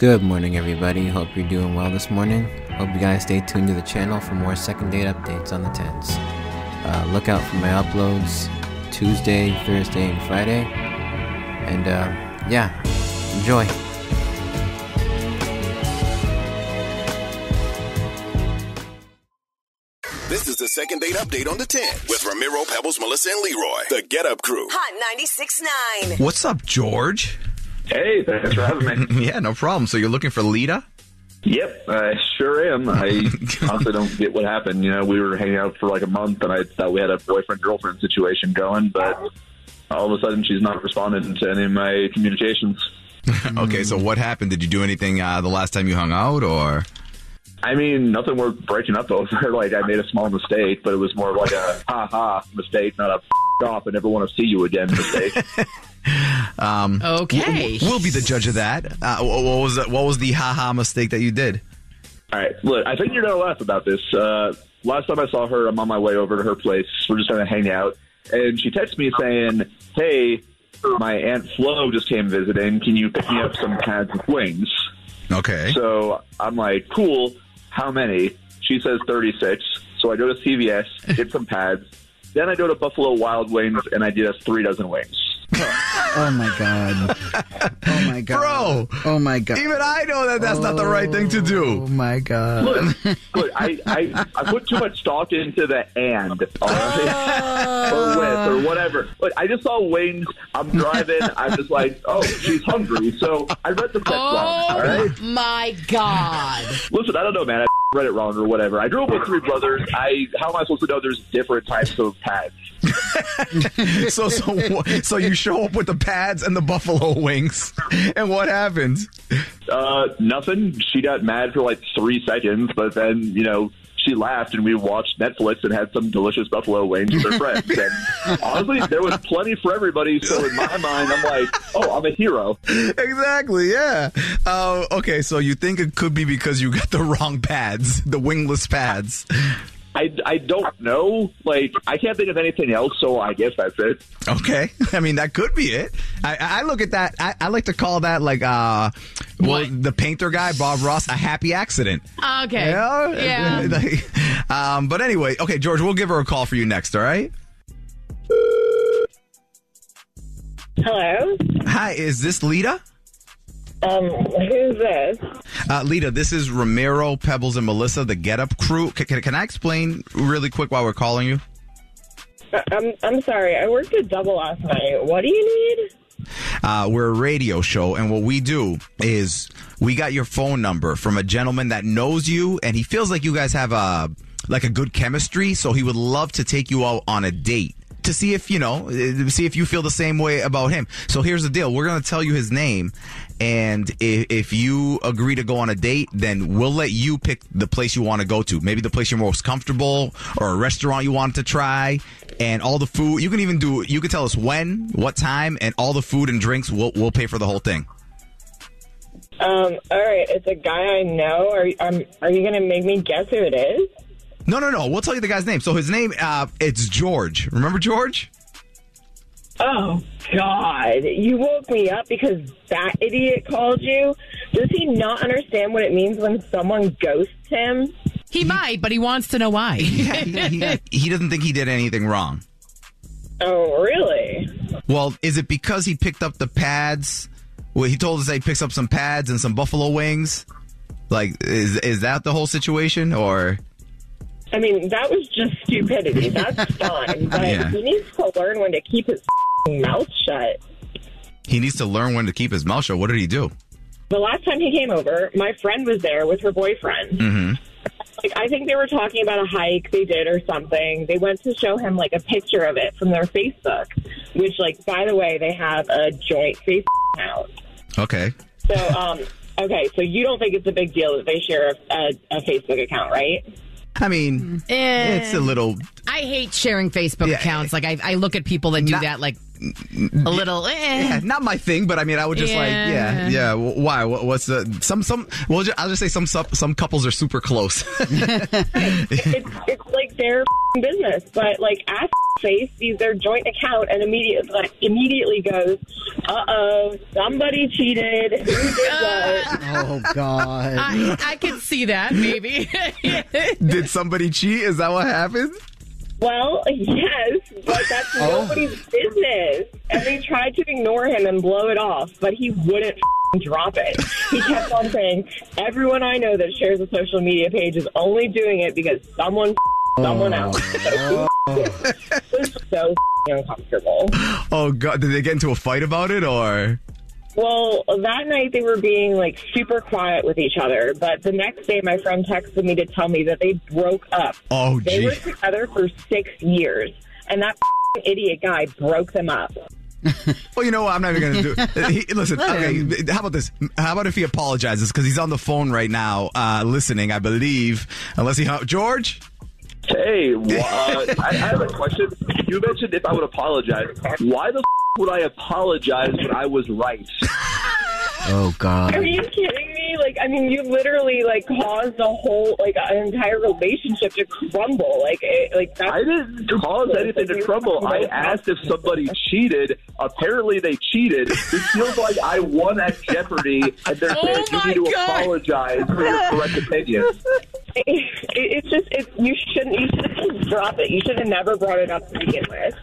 Good morning, everybody. Hope you're doing well this morning. Hope you guys stay tuned to the channel for more second date updates on the 10s. Uh, look out for my uploads Tuesday, Thursday, and Friday. And uh, yeah, enjoy. This is the second date update on the 10 with Ramiro, Pebbles, Melissa, and Leroy. The Get Up Crew. Hot 96.9. What's up, George? Hey, thanks for having me. yeah, no problem. So you're looking for Lita? yep, I sure am. I honestly don't get what happened. You know, we were hanging out for like a month, and I thought we had a boyfriend girlfriend situation going, but all of a sudden she's not responding to any of my communications. okay, so what happened? Did you do anything uh, the last time you hung out, or? I mean, nothing worth breaking up over. Like, I made a small mistake, but it was more like a ha ha mistake, not a f- off and never want to see you again mistake. Um, Okay. We'll be the judge of that. Uh, what was the, what was the haha mistake that you did? All right, look, I think you're gonna laugh about this. Uh, last time I saw her, I'm on my way over to her place. We're just gonna hang out, and she texts me saying, "Hey, my aunt Flo just came visiting. Can you pick me up some pads with wings?" Okay. So I'm like, "Cool. How many?" She says 36. So I go to CVS, get some pads. Then I go to Buffalo Wild Wings, and I get us three dozen wings. Oh my god. Oh my god. Bro. Oh my god. Even I know that that's not the right thing to do. Oh my god. Look, look, I, I, I put too much stock into the and, ah. or with, or whatever. Look, I just saw wings. I'm driving. I'm just like, oh, she's hungry. So I read the text wrong, oh all right? Oh my God. Listen, I don't know, man. I read it wrong or whatever. I grew up with three brothers. I How am I supposed to know there's different types of pads? so so so you show up with the pads and the buffalo wings, and what happens? Uh, nothing. She got mad for like three seconds, but then, you know, she laughed and we watched Netflix and had some delicious buffalo wings with her friends. And honestly, there was plenty for everybody. So in my mind, I'm like, oh, I'm a hero. Exactly. Yeah. Uh, okay. So you think it could be because you got the wrong pads, the wingless pads? I, I don't know. Like, I can't think of anything else, so I guess that's it. Okay. I mean, that could be it. I, I look at that. I, I like to call that like uh, well, What? the painter guy, Bob Ross, a happy accident. Okay. You know? Yeah. Like, um, but anyway, okay, George, we'll give her a call for you next. All right. Hello. Hi, is this Lita? Um, who's this? Uh, Lita, this is Romero, Pebbles, and Melissa, the Get Up crew. Can, can, can I explain really quick why we're calling you? I- I'm I'm sorry. I worked a double last night. What do you need? Uh, we're a radio show, and what we do is we got your phone number from a gentleman that knows you, and he feels like you guys have a like a good chemistry. So he would love to take you out on a date to see if you know, uh, see if you feel the same way about him. So here's the deal: we're gonna tell you his name, and if, if you agree to go on a date, then we'll let you pick the place you want to go to. Maybe the place you're most comfortable, or a restaurant you want to try, and all the food. You can even do. You can tell us when, what time, and all the food and drinks. We'll we'll pay for the whole thing. Um, all right. It's a guy I know. Are um, are you gonna make me guess who it is? No, no, no. We'll tell you the guy's name. So his name, uh, it's George. Remember George? Oh God! You woke me up because that idiot called you. Does he not understand what it means when someone ghosts him? He might, but he wants to know why. he, he doesn't think he did anything wrong. Oh, really? Well, is it because he picked up the pads? Well, he told us that he picks up some pads and some buffalo wings. Like, is is that the whole situation, or? I mean, that was just stupidity. That's fine, but Yeah. he needs to learn when to keep his mouth shut. He needs to learn when to keep his mouth shut. What did he do? The last time he came over, my friend was there with her boyfriend. Mm-hmm. Like, I think they were talking about a hike they did or something. They went to show him like a picture of it from their Facebook, which, like, by the way, they have a joint Facebook account. Okay. So, um, okay, so you don't think it's a big deal that they share a, a, a Facebook account, right? I mean, Eh. it's a little. I hate sharing Facebook Yeah. accounts. Like I, I look at people that do Not- that, like a little. Eh. Yeah, not my thing, but I mean, I would just like, yeah, Yeah. yeah. Why? What's the some some? Well, I'll just say some some some couples are super close. It's, it's like their business, but like ass face sees their joint account and immediately like immediately goes, "Uh oh, somebody cheated. Who did what?" Oh God. I, I can see that, maybe. Did somebody cheat? Is that what happened? Well, yes, but that's Oh. nobody's business. And they tried to ignore him and blow it off, but he wouldn't drop it. He kept on saying, "Everyone I know that shares a social media page is only doing it because someone f***ed oh, someone else." So it was so uncomfortable. Oh God! Did they get into a fight about it or? Well, that night they were being like super quiet with each other, but the next day my friend texted me to tell me that they broke up. Oh They were together for six years, and that f***ing idiot guy broke them up. Well, you know what? I'm not even going to do. He, listen. Okay. How about this? How about if he apologizes because he's on the phone right now, uh, listening, I believe. Unless he, George. Hey, wh- uh, I, I have a question. You mentioned if I would apologize. Why the f- would I apologize when I was right? Oh God. Are you kidding me? Like, I mean, you literally like caused a whole like an entire relationship to crumble. Like, it, like that's, I didn't cause anything to crumble. I asked if somebody cheated. Apparently, they cheated. It feels like I won at Jeopardy, and they're Oh saying you my need to God. apologize for your correct opinion. it, it's just it's you shouldn't you should just drop it. You should have never brought it up to begin with.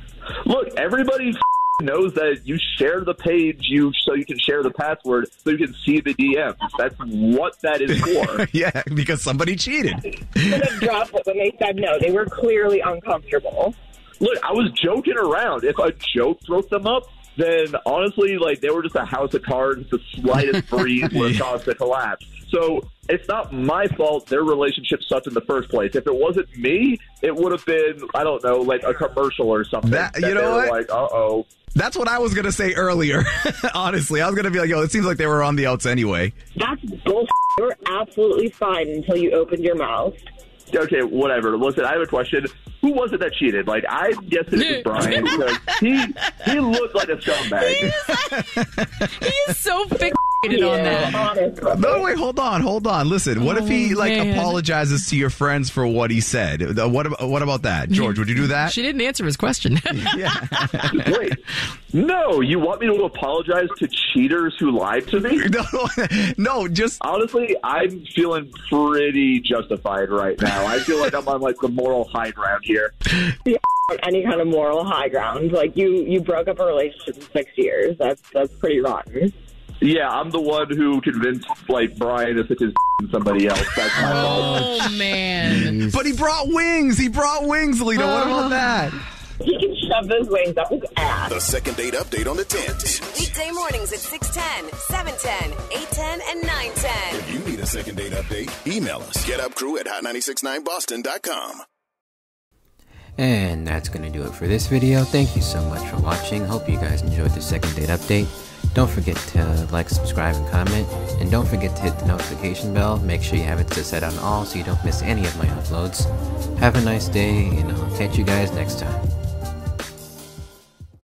Look, everybody f- knows that you share the page you so you can share the password so you can see the DMs. That's what that is for. yeah, because somebody cheated. Should have dropped it when they said no. They were clearly uncomfortable. Look, I was joking around. If a joke broke them up, then honestly, like they were just a house of cards. The slightest breeze would have caused a collapse. So it's not my fault their relationship sucked in the first place. If it wasn't me, it would have been I don't know, like a commercial or something. That- you know what? Like, uh oh. That's what I was gonna say earlier. Honestly, I was gonna be like, "Yo, it seems like they were on the outs anyway." That's bullshit. You were absolutely fine until you opened your mouth. Okay, whatever. Listen, I have a question. Who was it that cheated? Like, I'm guessing it was Brian because he he looked like a scumbag. he is so fixated on that. honestly. No, wait, hold on, hold on. Listen, what if he Oh, like man. apologizes to your friends for what he said? What about what about that, George? Would you do that? She didn't answer his question. Wait, no, you want me to apologize to cheaters who lied to me? no, no, just Honestly, I'm feeling pretty justified right now. I feel like I'm on like the moral high ground here. on any kind of moral high ground. Like you, you broke up a relationship in six years. That's that's pretty rotten. Yeah, I'm the one who convinced like Brian to stick his in somebody else. That's my oh, fault. oh man. But he brought wings. He brought wings, Lita. What about oh. that? He can shove those wings up his ass. The second date update on the 10th. Weekday mornings at 610, 710, 810, and 910. If you need a second date update, email us. GetUpCrew at hot969boston.com. And that's gonna do it for this video. Thank you so much for watching. Hope you guys enjoyed the second date update. Don't forget to like, subscribe, and comment. And don't forget to hit the notification bell. Make sure you have it set on all so you don't miss any of my uploads. Have a nice day, and I'll catch you guys next time.